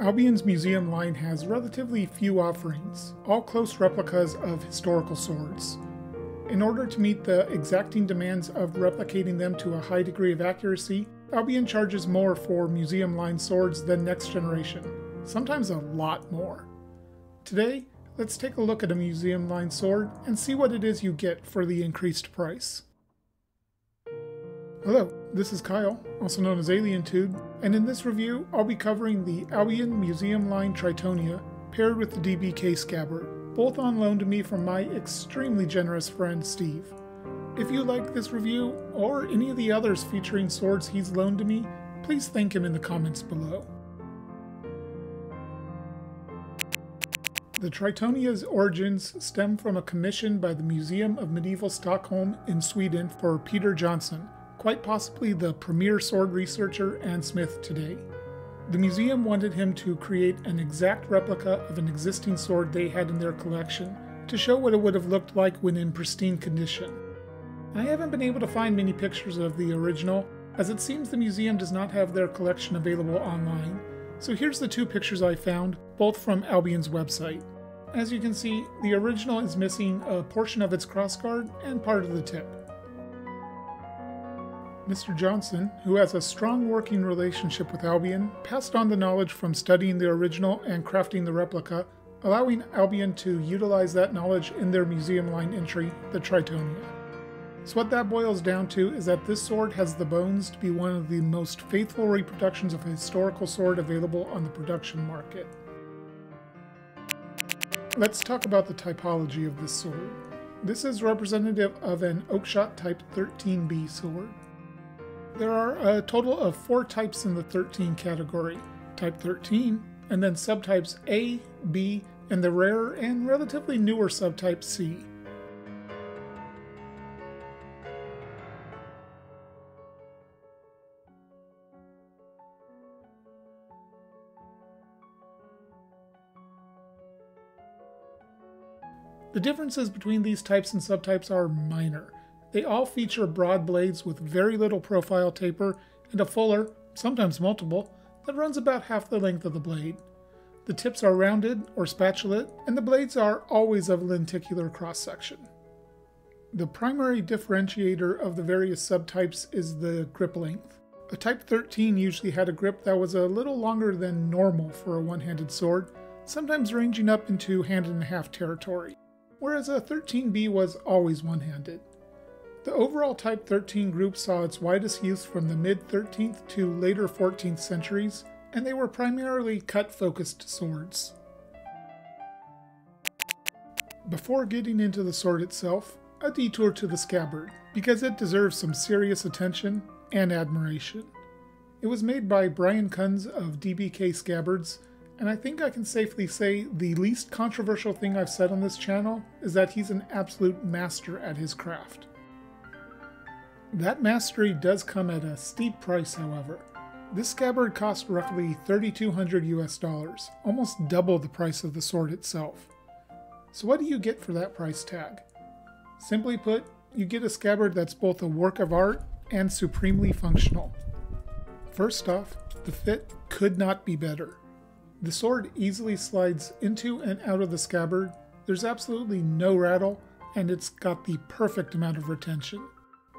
Albion's museum line has relatively few offerings, all close replicas of historical swords. In order to meet the exacting demands of replicating them to a high degree of accuracy, Albion charges more for museum line swords than Next Generation, sometimes a lot more. Today, let's take a look at a museum line sword and see what it is you get for the increased price. Hello, this is Kyle, also known as Alientude, and in this review I'll be covering the Albion Museum Line Tritonia paired with the DBK Scabbard, both on loan to me from my extremely generous friend Steve. If you like this review, or any of the others featuring swords he's loaned to me, please thank him in the comments below. The Tritonia's origins stem from a commission by the Museum of Medieval Stockholm in Sweden for Peter Johnsson, quite possibly the premier sword researcher and smith today. The museum wanted him to create an exact replica of an existing sword they had in their collection to show what it would have looked like when in pristine condition. I haven't been able to find many pictures of the original, as it seems the museum does not have their collection available online, so here's the two pictures I found, both from Albion's website. As you can see, the original is missing a portion of its crossguard and part of the tip. Mr. Johnsson, who has a strong working relationship with Albion, passed on the knowledge from studying the original and crafting the replica, allowing Albion to utilize that knowledge in their museum line entry, the Tritonia. So what that boils down to is that this sword has the bones to be one of the most faithful reproductions of a historical sword available on the production market. Let's talk about the typology of this sword. This is representative of an Oakeshott Type 13B sword. There are a total of four types in the 13 category Type 13, and then subtypes A, B, and the rarer and relatively newer subtype C. The differences between these types and subtypes are minor. They all feature broad blades with very little profile taper and a fuller, sometimes multiple, that runs about half the length of the blade. The tips are rounded or spatulate, and the blades are always of lenticular cross section. The primary differentiator of the various subtypes is the grip length. A Type 13 usually had a grip that was a little longer than normal for a one handed sword, sometimes ranging up into hand and a half territory, whereas a 13B was always one handed. The overall Type 13 group saw its widest use from the mid 13th to later 14th centuries, and they were primarily cut focused swords. Before getting into the sword itself, a detour to the scabbard, because it deserves some serious attention and admiration. It was made by Brian Kunz of DBK Scabbards, and I think I can safely say the least controversial thing I've said on this channel is that he's an absolute master at his craft. That mastery does come at a steep price, however. This scabbard cost roughly 3200 US dollars, almost double the price of the sword itself. So what do you get for that price tag? Simply put, you get a scabbard that's both a work of art and supremely functional. First off, the fit could not be better. The sword easily slides into and out of the scabbard, there's absolutely no rattle, and it's got the perfect amount of retention.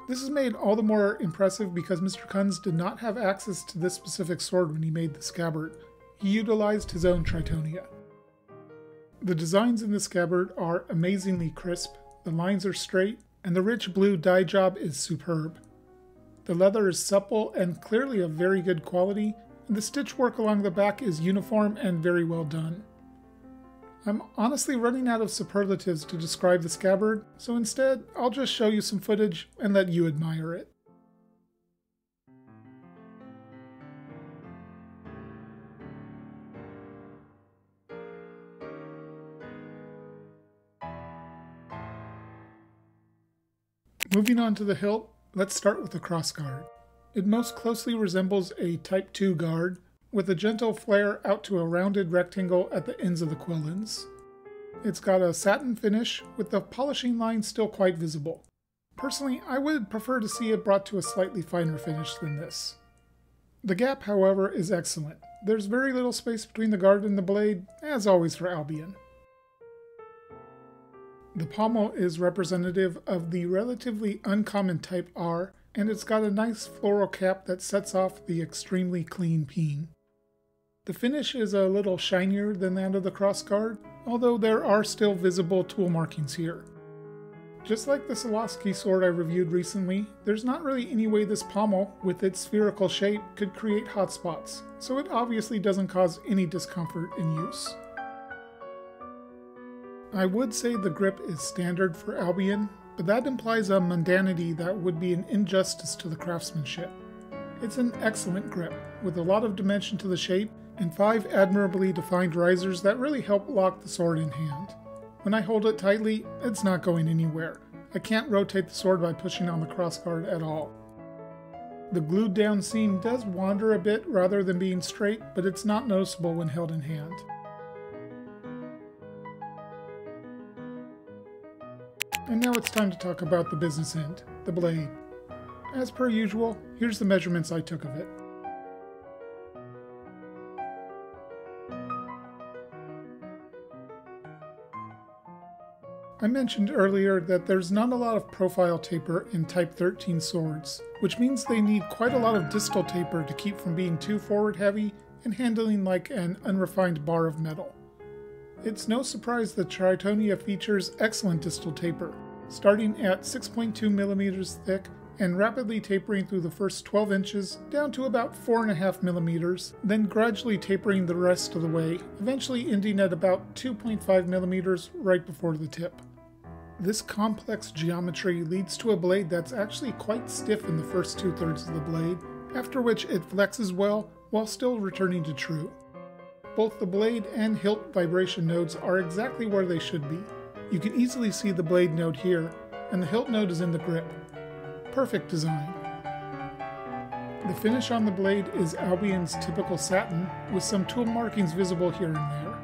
This is made all the more impressive because Mr. Kunz did not have access to this specific sword when he made the scabbard. He utilized his own Tritonia. The designs in the scabbard are amazingly crisp, the lines are straight, and the rich blue dye job is superb. The leather is supple and clearly of very good quality, and the stitch work along the back is uniform and very well done. I'm honestly running out of superlatives to describe the scabbard, so instead, I'll just show you some footage and let you admire it. Moving on to the hilt, let's start with the crossguard. It most closely resembles a Type 2 guard, with a gentle flare out to a rounded rectangle at the ends of the quillons. It's got a satin finish, with the polishing line still quite visible. Personally, I would prefer to see it brought to a slightly finer finish than this. The gap, however, is excellent. there's very little space between the guard and the blade, as always for Albion. The pommel is representative of the relatively uncommon Type R, and it's got a nice floral cap that sets off the extremely clean peen. The finish is a little shinier than that of the crossguard, although there are still visible tool markings here. Just like the Sulowski sword I reviewed recently, there's not really any way this pommel, with its spherical shape, could create hotspots, so it obviously doesn't cause any discomfort in use. I would say the grip is standard for Albion, but that implies a mundanity that would be an injustice to the craftsmanship. It's an excellent grip, with a lot of dimension to the shape, and five admirably defined risers that really help lock the sword in hand. When I hold it tightly, it's not going anywhere. I can't rotate the sword by pushing on the crossguard at all. The glued down seam does wander a bit rather than being straight, but it's not noticeable when held in hand. And now it's time to talk about the business end, the blade. As per usual, here's the measurements I took of it. I mentioned earlier that there's not a lot of profile taper in Type 13 swords, which means they need quite a lot of distal taper to keep from being too forward heavy and handling like an unrefined bar of metal. It's no surprise that Tritonia features excellent distal taper, starting at 6.2 millimeters thick and rapidly tapering through the first 12 inches down to about 4.5 millimeters, then gradually tapering the rest of the way, eventually ending at about 2.5 millimeters right before the tip. This complex geometry leads to a blade that's actually quite stiff in the first two thirds of the blade, after which it flexes well while still returning to true. Both the blade and hilt vibration nodes are exactly where they should be. You can easily see the blade node here, and the hilt node is in the grip. Perfect design. The finish on the blade is Albion's typical satin, with some tool markings visible here and there.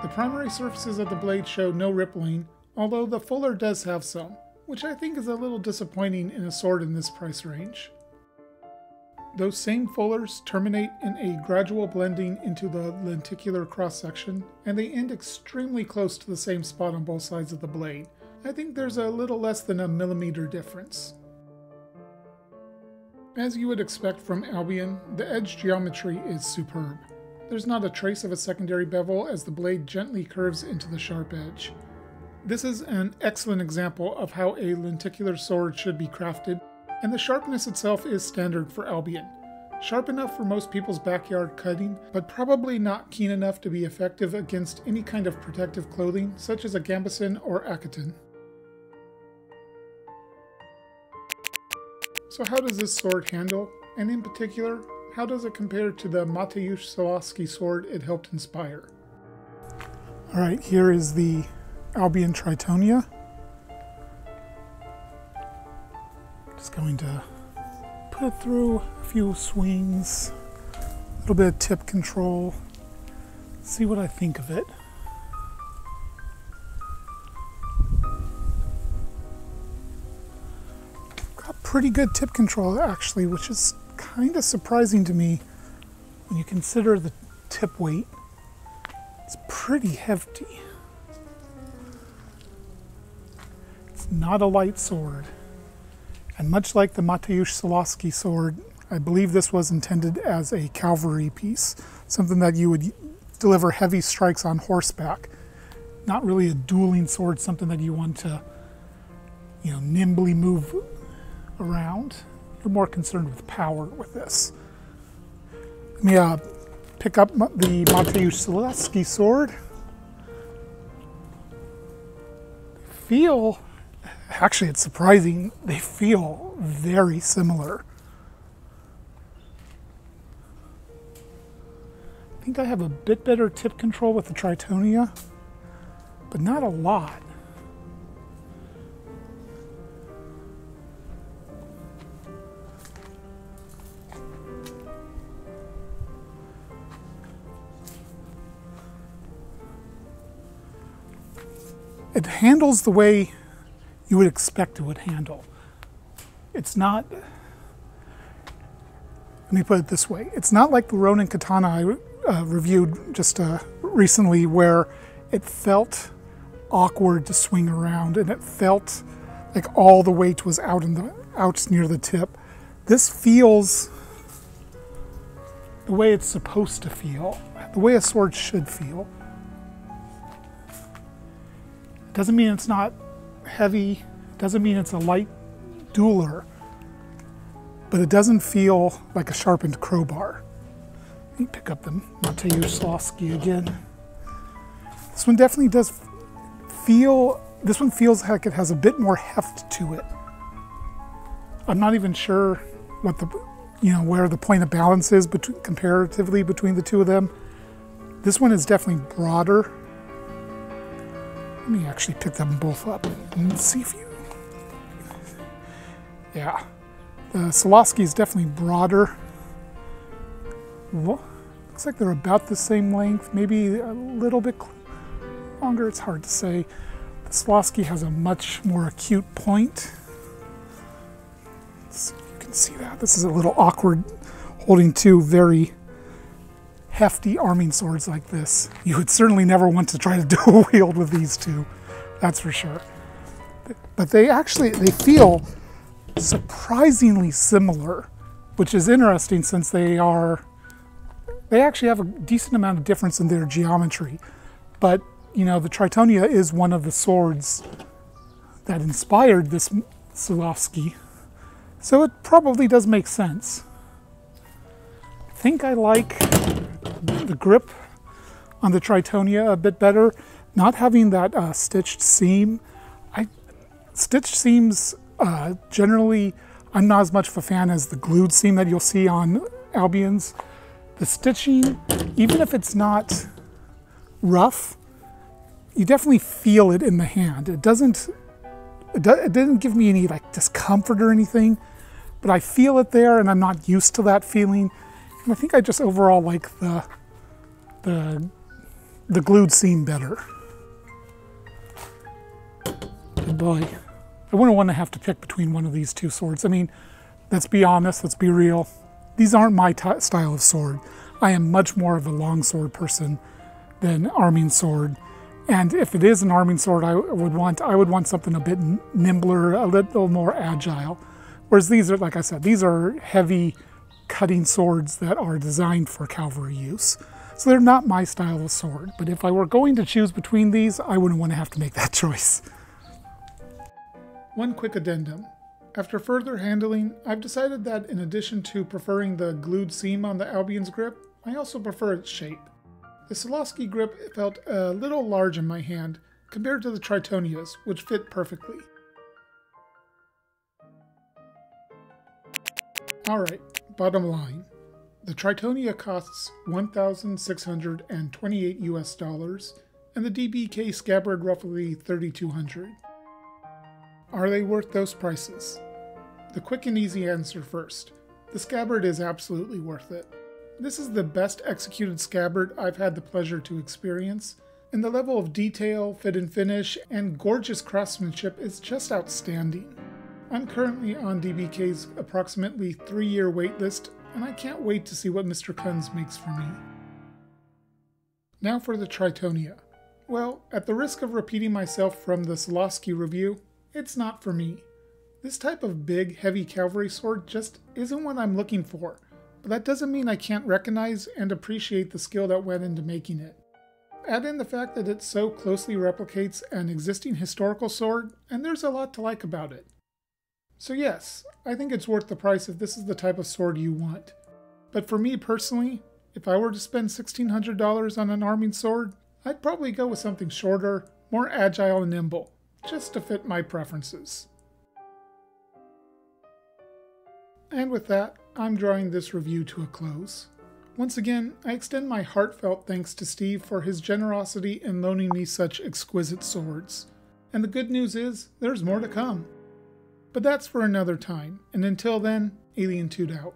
The primary surfaces of the blade show no rippling, although the fuller does have some, which I think is a little disappointing in a sword in this price range. Those same fullers terminate in a gradual blending into the lenticular cross section, and they end extremely close to the same spot on both sides of the blade. I think there's a little less than a millimeter difference. As you would expect from Albion, the edge geometry is superb. There's not a trace of a secondary bevel as the blade gently curves into the sharp edge. This is an excellent example of how a lenticular sword should be crafted and the sharpness itself is standard for Albion. Sharp enough for most people's backyard cutting, but probably not keen enough to be effective against any kind of protective clothing, such as a gambeson or aketon. So how does this sword handle? And in particular, how does it compare to the Mateusz Sulowski sword it helped inspire? Alright, here is the Albion Tritonia. Just going to put it through a few swings, a little bit of tip control, see what I think of it. Got pretty good tip control actually, which is kind of surprising to me when you consider the tip weight. It's pretty hefty. Not a light sword. And much like the Mateusz Sulowski sword, I believe this was intended as a cavalry piece, something that you would deliver heavy strikes on horseback. Not really a dueling sword, something that you want to, you know, nimbly move around. You're more concerned with power with this. Let me uh, pick up the Mateusz Sulowski sword. Feel actually it's surprising they feel very similar. I think I have a bit better tip control with the Tritonia, but not a lot. It handles the way you would expect it would handle. It's not, let me put it this way, it's not like the Ronin katana I uh, reviewed just uh, recently where it felt awkward to swing around and it felt like all the weight was out in the out near the tip. This feels the way it's supposed to feel, the way a sword should feel. Doesn't mean it's not heavy, doesn't mean it's a light dueler, but it doesn't feel like a sharpened crowbar. Pick up the Mateusz Sulowski again. This one definitely does feel, this one feels like it has a bit more heft to it. I'm not even sure what the, you know, where the point of balance is between, comparatively between the two of them. This one is definitely broader. Let me actually pick them both up and see if you, yeah. The Sulowski is definitely broader. Looks like they're about the same length, maybe a little bit longer, it's hard to say. The Sulowski has a much more acute point. So you can see that. This is a little awkward holding two very hefty arming swords like this. You would certainly never want to try to dual wield with these two, that's for sure. But they actually, they feel surprisingly similar, which is interesting since they are, they actually have a decent amount of difference in their geometry. But you know, the Tritonia is one of the swords that inspired this Sulowski, so it probably does make sense. I think I like the grip on the Tritonia a bit better. Not having that uh, stitched seam. I Stitched seams uh, generally, I'm not as much of a fan as the glued seam that you'll see on Albions. The stitching, even if it's not rough, you definitely feel it in the hand. It doesn't, it, do, it doesn't give me any like discomfort or anything, but I feel it there and I'm not used to that feeling. I think I just overall like the, the, the glued seam better. Good boy. I wouldn't want to have to pick between one of these two swords. I mean, let's be honest, let's be real. These aren't my style of sword. I am much more of a longsword person than arming sword. And if it is an arming sword, I would want I would want something a bit nimbler, a little more agile. Whereas these are, like I said, these are heavy cutting swords that are designed for cavalry use. So they're not my style of sword. But if I were going to choose between these, I wouldn't want to have to make that choice. One quick addendum. After further handling, I've decided that in addition to preferring the glued seam on the Albion's grip, I also prefer its shape. The Sulowski grip felt a little large in my hand compared to the Tritonia's, which fit perfectly. Alright, bottom line. The Tritonia costs 1,628 US dollars, and the DBK scabbard roughly 3,200. Are they worth those prices? The quick and easy answer first. The scabbard is absolutely worth it. This is the best executed scabbard I've had the pleasure to experience, and the level of detail, fit and finish, and gorgeous craftsmanship is just outstanding. I'm currently on DBK's approximately three year waitlist, and I can't wait to see what Mr. Kunz makes for me. Now for the Tritonia. Well, at the risk of repeating myself from the Sulowski review, it's not for me. This type of big, heavy cavalry sword just isn't what I'm looking for, but that doesn't mean I can't recognize and appreciate the skill that went into making it. Add in the fact that it so closely replicates an existing historical sword, and there's a lot to like about it. So yes, I think it's worth the price if this is the type of sword you want. But for me personally, if I were to spend $1,600 on an arming sword, I'd probably go with something shorter, more agile and nimble, just to fit my preferences. And with that, I'm drawing this review to a close. Once again, I extend my heartfelt thanks to Steve for his generosity in loaning me such exquisite swords. And the good news is, there's more to come. But that's for another time, and until then, Alientude out.